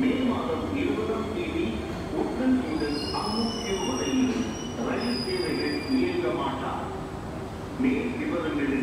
மே மாதம் இருபதாம் தேதி உட்டன் முதல் அமுக்கிய வரையில் ரயில் சேவைகள் இயக்க மாட்டார் மே விவரங்களில்